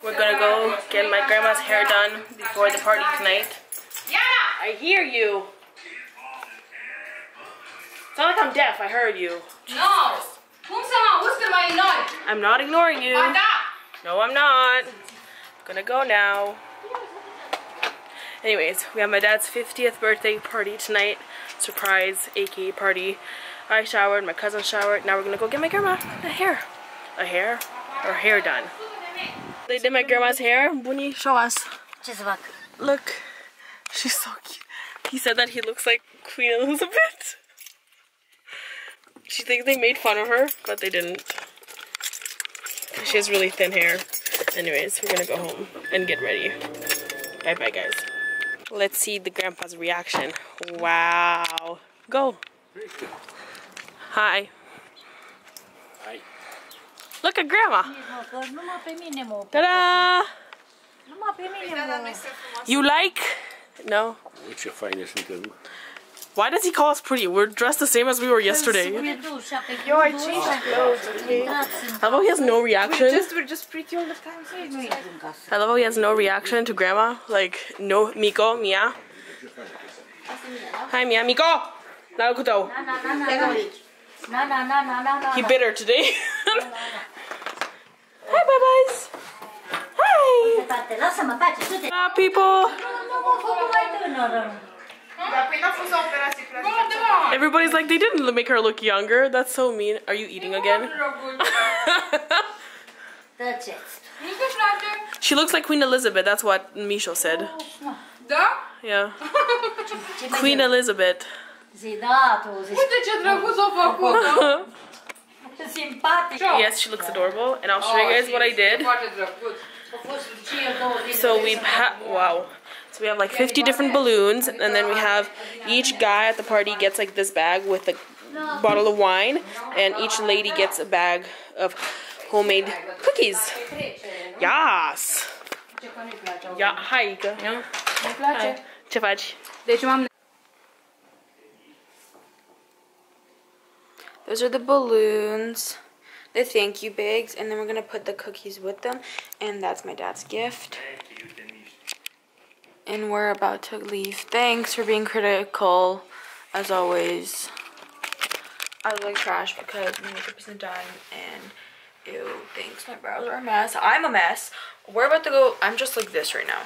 We're gonna go get my grandma's hair done before the party tonight. Yeah! I hear you. It's not like I'm deaf, I heard you. No! Cum să mă auzi când mai noi? I'm not ignoring you. No, I'm not. I'm Gonna go now. Anyways, we have my dad's 50th birthday party tonight. Surprise, aka party. I showered, my cousin showered. Now we're gonna go get my grandma a hair. A hair? Or hair done. They did my grandma's hair. Bunny, show us. Ce să fac? Look. She's so cute. He said that he looks like Queen Elizabeth. She thinks they made fun of her, but they didn't. She has really thin hair. Anyways, we're gonna go home and get ready. Bye bye, guys. Let's see the grandpa's reaction. Wow. Go. Hi. Hi. Look at grandma. Că numai pe mine mă Ta-da! Numai pe mine mă You like? No. Ce faine suntem. Why does he call us pretty? We're dressed the same as we were yesterday. Yo, I changed clothes, okay? I love how he has no reaction. Just we're just pretty all the time. So it's Nu just intru în casă. I love how he has no reaction to grandma. Like, no, Miko, Mia. Hi, Mia. Miko! Naruto. Na, na, na, na, na. Na, na, na, na, na, na. He bit her today. Hi, bye boys. Hi. Tată, lasă-mă, pace, du-te. Ah, people. Nu mă făcut mai tânără. Dar păi n-a fost o operație plastică. Nu, de mă! Everybody's like, they didn't make her look younger. That's so mean. Are you eating again? She looks like Queen Elizabeth. That's what Misho said. Yeah. Queen? Elizabeth. Zi, da, tu zici. Uite ce drăguț a făcut! Yes, she looks adorable. And I'll show you guys what I did. Foarte drăguț. A fost și eu două zile. So we ha- wow. So we have like 50 different balloons, and then we have each guy at the party gets like this bag with a bottle of wine, and each lady gets a bag of homemade cookies. Yes. Yeah. Hi, Ika. Yeah. Îmi place. Ce faci? Deci m-am Those are the balloons, the thank you bags, and then we're gonna put the cookies with them. And that's my dad's gift. And we're about to leave. Thanks for being critical, as always. I look like trash because my makeup isn't done, and ew, thanks. My brows are a mess. I'm a mess. We're about to go. I'm just like this right now.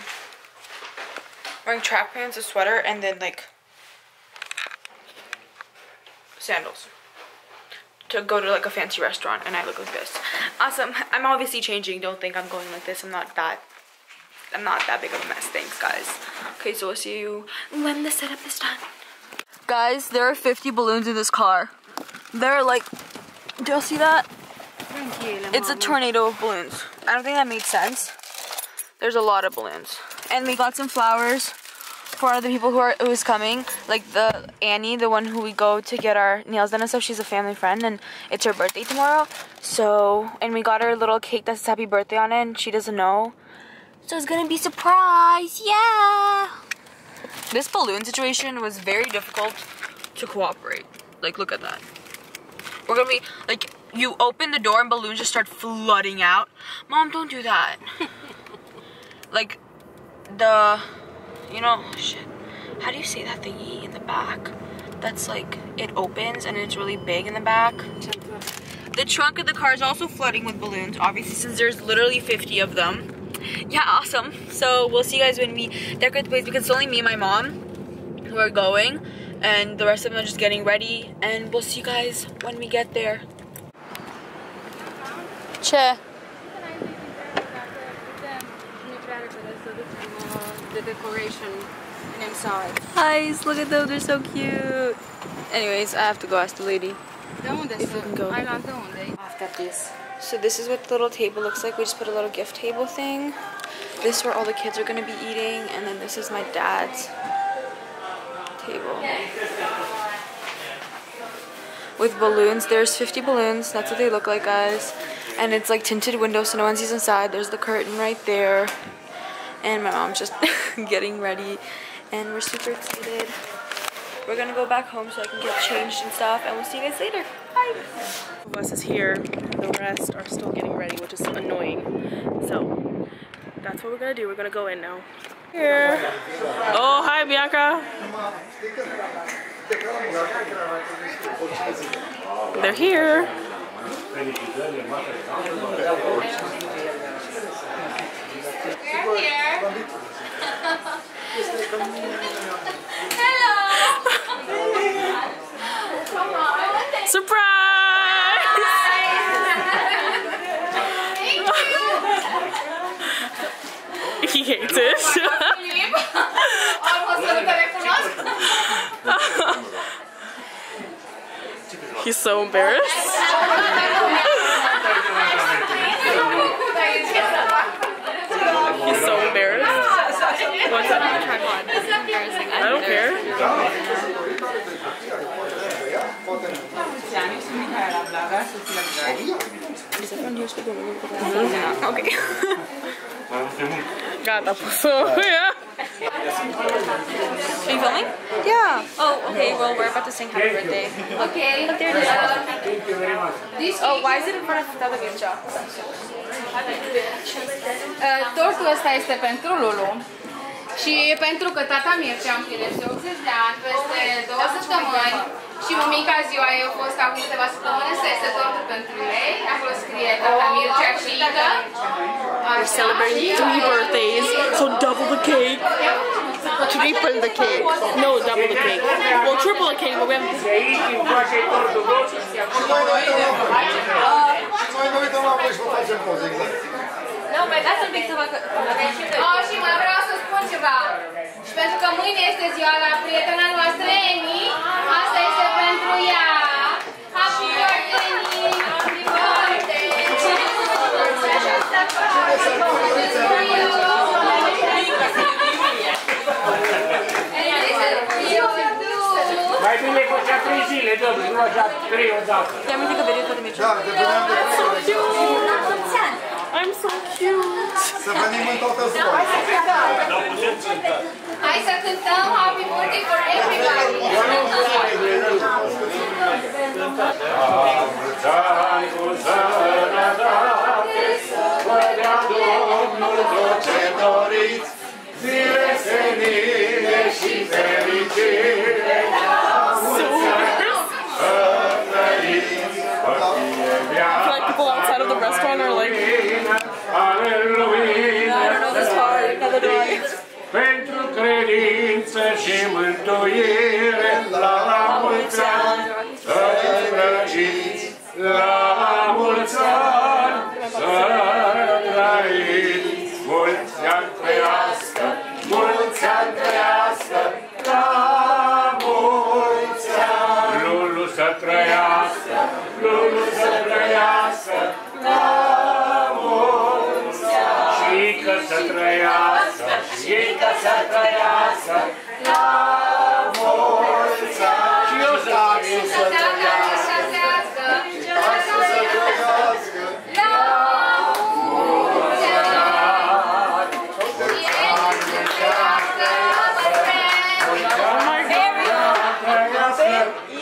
Wearing track pants, a sweater, and then like sandals to go to like a fancy restaurant and I look like this. Awesome. I'm obviously changing. Don't think I'm going like this. I'm not that I'm not that big of a mess. Thanks guys. Okay, so we'll see you when the setup is done. Guys, there are 50 balloons in this car. They're like do y'all see that? It's a tornado of balloons. I don't think that made sense. There's a lot of balloons. And we got some flowers for one of the people who are who's coming. Like the Annie, the one who we go to get our nails done and stuff. She's a family friend, and it's her birthday tomorrow. So, and we got her a little cake that says happy birthday on it, and she doesn't know. So it's gonna be surprise, yeah. This balloon situation was very difficult to cooperate. Like, look at that. We're gonna be like, you open the door and balloons just start flooding out. Mom, don't do that. like, the you know, shit. How do you say that thingy in the back? That's like it opens and it's really big in the back. The trunk of the car is also flooding with balloons, obviously, since there's literally 50 of them. Yeah, awesome. So we'll see you guys when we decorate the place because it's only me and my mom who are going, and the rest of them are just getting ready. And we'll see you guys when we get there. Ce? The decoration inside. Guys, look at them, they're so cute. Anyways, I have to go ask the lady. If we can go. sunt? Island de unde After this. So this is what the little table looks like. We just put a little gift table thing. This is where all the kids are gonna be eating, and then this is my dad's table. With balloons, there's 50 balloons. That's what they look like, guys. And it's like tinted windows, so no one sees inside. There's the curtain right there. And my mom's just getting ready, and we're super excited. We're gonna go back home so I can get changed and stuff, and we'll see you guys later. Bye. of us is here. The rest are still getting ready, which is annoying. So that's what we're gonna do. We're gonna go in now. Here. Oh, hi, Bianca. They're here. Surprise! he hates it. Almost să nu te recunosc. He's so embarrassed. Okay. Gata, puso. Yeah. Are you filming? Yeah. Oh, okay. Well, we're about to sing happy birthday. Okay. Look, there it is. Oh, why is it in front of television? Uh, tortul ăsta este pentru Lulu. Și pentru că tata Mircea împlinește 80 de ani peste două săptămâni și mămica ziua ei a fost acum câteva săptămâni, ăsta este tortul pentru ei. Acolo scrie tata oh. Mircea și Ica. We're celebrating three birthdays, so double the cake. Triple the cake. No, double the cake. Well, triple the cake, but we have. Noi ne uităm la voi și vă facem poze. No, but that's a big deal. Oh, și mai vreau să spun ceva. Și pentru că mâine este ziua la prietena noastră, Emi, așa trei odată. Te-am amintit că vedem tot de Da, te vedeam de I'm so cute. Să venim în toată ziua. Hai să cântăm Happy birthday for everybody. Mulțani cu sănătate, vă dea Domnul tot ce doriți,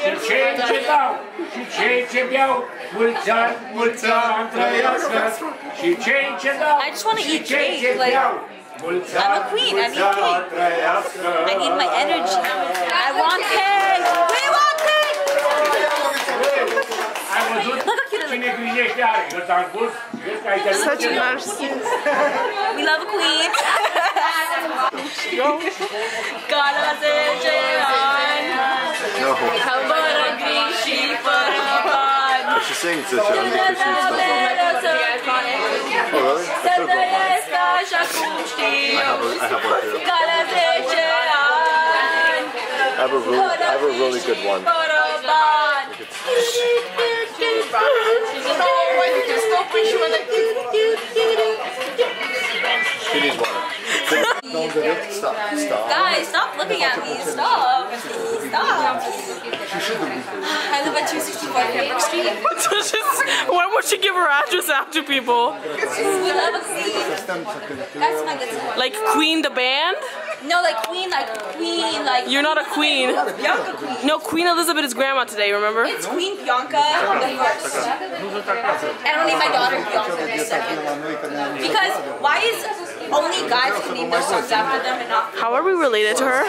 Și cei ce dau, și cei ce beau, mulți ani, mulți ani trăiască. Și cei ce dau, I just wanna și eat cei cake, ce like, beau, mulți I'm a queen, I need cake. I need my energy. I want cake. We want cake. Ai văzut cine grijește are? Eu ți-am spus, vezi că ai terminat. Such a narcissist. We love a queen. Gala 10 ani, No. fără griji și fără bani. She sings such a under Christian stuff. Oh, really? Să That's so cool. trăiesc așa cum I have, a, I have one too. Gala 10 I have a really, I have a really good one. She needs water. No, did it? Stop. Stop. Guys, stop looking at me. Stop. Stop. She should be. I live at 264 Pembroke Street. why would she give her address out to people? We love a queen. That's my good song. Like Queen the band? No, like queen, like queen, like. You're not a queen. Bianca queen. No, Queen Elizabeth is grandma today, remember? It's Queen Bianca the first. And only my daughter Bianca the second. Because why is only guys can name their sons after them and not. How are we related to her?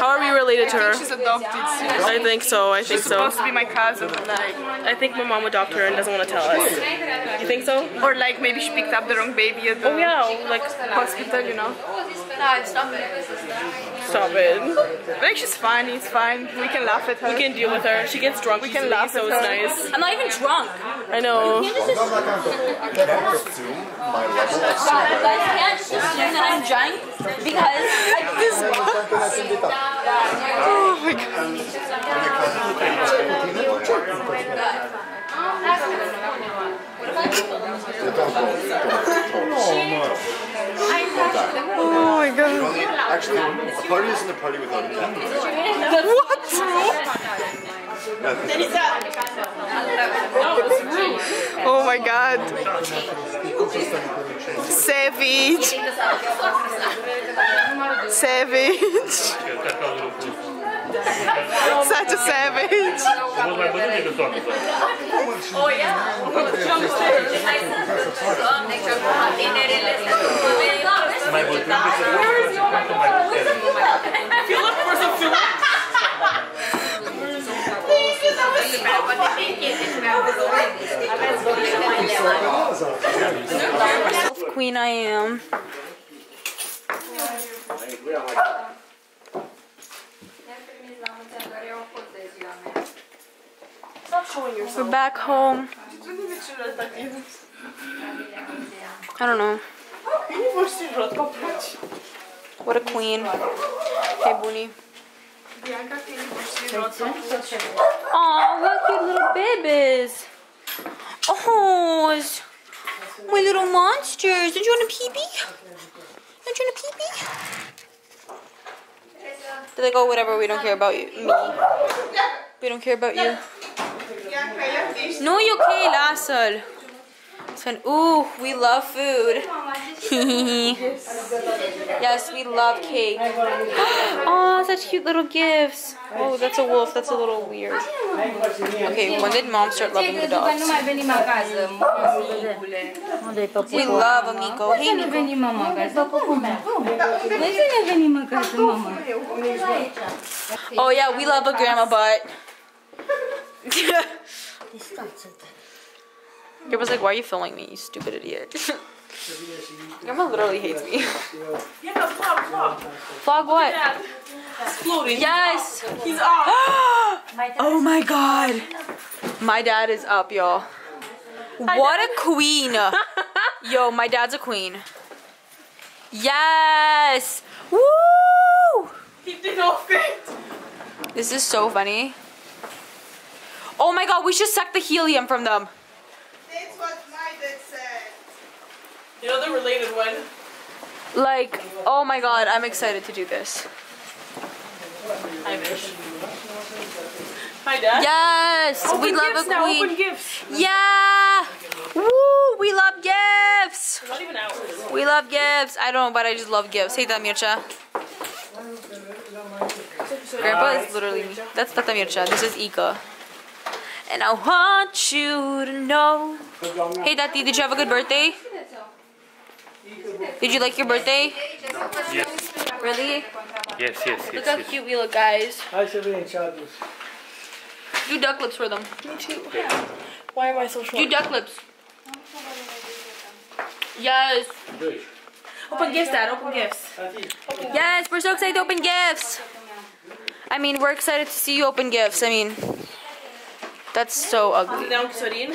How are we related to her? She's adopted. I think so. I think so. She's supposed to be my cousin. Like, I think my mom adopted her and doesn't want to tell us. You think so? or like maybe she picked up the wrong baby at the Oh yeah, like hospital, you know. No, stop it. stop it. Like she's fine, it's fine. We can laugh at her. We can deal with her. She gets drunk. We can easily, laugh so at it's nice. I'm not even drunk. I know. Can I assume my level of Guys, sobriety? guys can't just assume that I'm drunk because this. Oh my god. Oh my god. Actually, a party isn't a party without a cat. What? Oh my god. Savage. Savage. Such a savage. Mult mai bătrân decât soacră sa. Mai bătrân puternic. Queen I am. We're back home. I don't know. What a queen. Hey, Booney. Oh, what cute little babies. Oh, it's my little monsters. Did you want a pee-pee? Did you want a pee-pee? They're like, oh, whatever, we don't care about you. Me. We don't care about you. No, you okay, Lassel. It's fun. Ooh, we love food. yes, we love cake. Oh, such cute little gifts. Oh, that's a wolf. That's a little weird. Okay, when did mom start loving the dogs? Nu mai venim acasă, Unde-i We love Amico. Hey, Nu Nico. venim mama acasă. Noi să ne venim acasă, mama. Oh yeah, we love a grandma butt. Grandma's like, why are you filming me, you stupid idiot? Grandma literally hates me. Yeah, vlog, vlog. Vlog what? It's floating. Yes! He's off. oh my god. My dad is up, y'all. What a queen. Yo, my dad's a queen. Yes! Woo! He did not fit. This is so funny. Oh my god, we should suck the helium from them. That's what my dad said. The related one. Like, oh my god, I'm excited to do this. I wish. Hi, Dad. Yes! Open we love gifts a now. Open gifts. Yeah! Woo! We love gifts! Not even ours. We love gifts. I don't know, but I just love gifts. Hey, Mircea. Grandpa is literally me. That's Tata Mircea. This is Ika. And I want you to know. Hey, Tati, did you have a good birthday? Did you like your birthday? Yes, Really? yes, yes, yes. Look yes. how yes. cute we look, guys. Hai să vedem ce a adus. Do duck lips for them. Me too. Why am I so short? Do duck lips. Yes. Open gifts, Dad. Open gifts. Yes, we're so excited to open gifts. I mean, we're excited to see you open gifts. I mean, that's so ugly. Now, Sorin.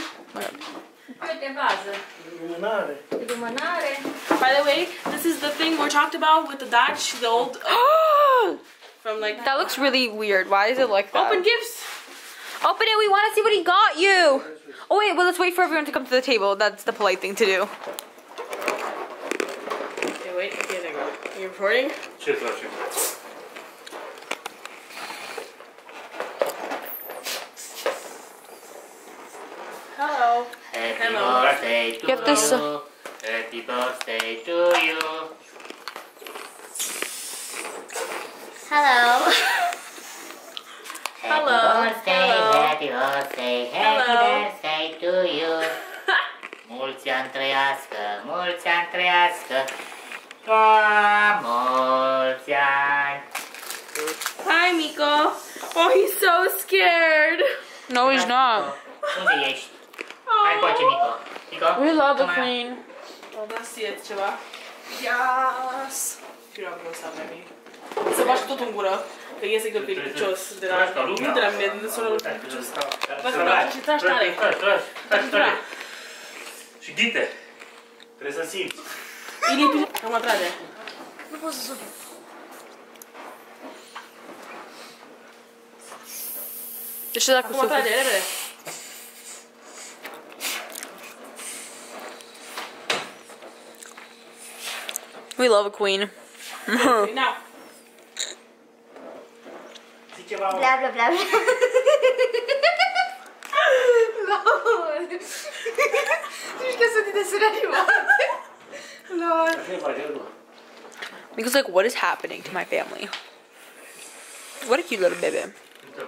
De bază. Lumânare. Lumânare. By the way, this is the thing we talked about with the Dutch, the old uh, from like. that looks really weird. Why is it like that? Open gifts. Open it. We want to see what he got you. Oh wait, well let's wait for everyone to come to the table. That's the polite thing to do. Okay, wait. Okay, there you go. Are you recording? Ce trage? Hello. Happy Hello. Birthday to You have this, you. Happy birthday to you. Hello. Happy Hello. birthday, Hello. happy birthday, happy Hello. birthday to you. Mulți ani trăiască, trăiască, mulți ani trăiască, la mulți ani. Hi, Miko. Oh, he's so scared. No, he's not. Unde ești? Hai coace, Mico. Mico? We love the come here. queen. Oh, da, sieți ceva. Yes! Și eu am să baby. Să faci tot în gură, că iese gălbit picios de la... Nu de la mine, de sună picios. Faci și tragi tare. Tragi, tragi, tragi Tragi tare. Și ghite. Trebuie să simți. Ili picios. Am atrage. Deci dacă Acum atrage, repede. We love a queen. Now. Zic ceva, mă. Bla bla bla bla. Lol. Nu știu că sunt. Lol. Ce faci, Erdo? Because like, what is happening to my family? What a cute little baby.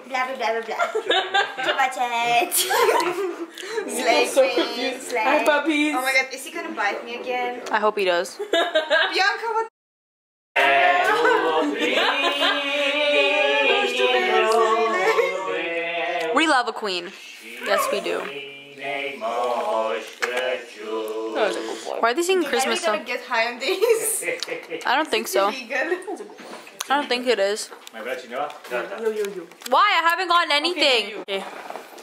Bla bla bla bla bla. Ce faceți? Slay so queen, confused. slay. Hi, puppies. Oh my god, is he gonna bite me again? I hope he does. Bianca, what? We love a queen. Yes, we do. Why are they singing Christmas Are we song? gonna get high on these? I don't think so. Illegal. I don't think it is. Why? I haven't gotten anything. Okay, eh,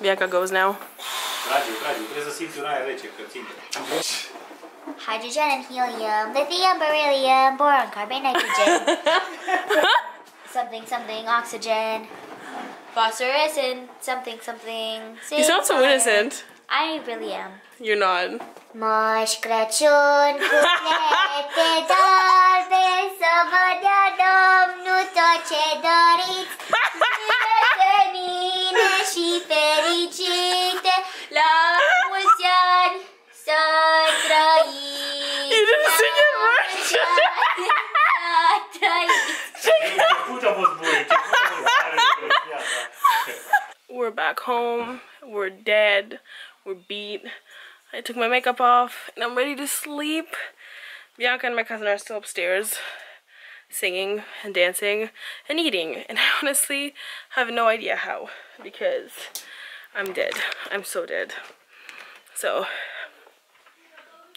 Bianca goes now. Trage, trage. Trebuie să simți un aer rece, că ține. Hydrogen and helium, lithium, beryllium, boron, carbon, nitrogen. something, something, oxygen. Phosphorus and something, something. You sound so innocent. I really am. You're not. Moș Crăciun cu plete darbe Să vă dea Domnul tot ce doriți Zile senine și fericite La mulți ani să trăiți You didn't sing it La right. mulți ani Să trăiți Început a fost bun, început a fost tare, viața. We're back home. We're dead. We're beat. I took my makeup off and I'm ready to sleep. Bianca and my cousin are still upstairs singing and dancing and eating. And I honestly have no idea how because I'm dead. I'm so dead. So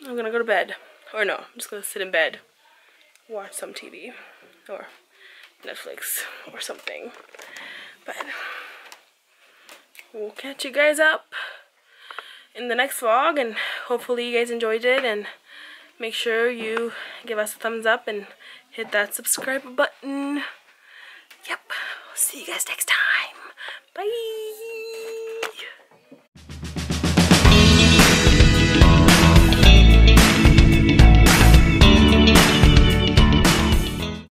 I'm gonna go to bed. Or no, I'm just gonna sit in bed, watch some TV or Netflix or something. But we'll catch you guys up in the next vlog and hopefully you guys enjoyed it and make sure you give us a thumbs up and hit that subscribe button. Yep, see you guys next time.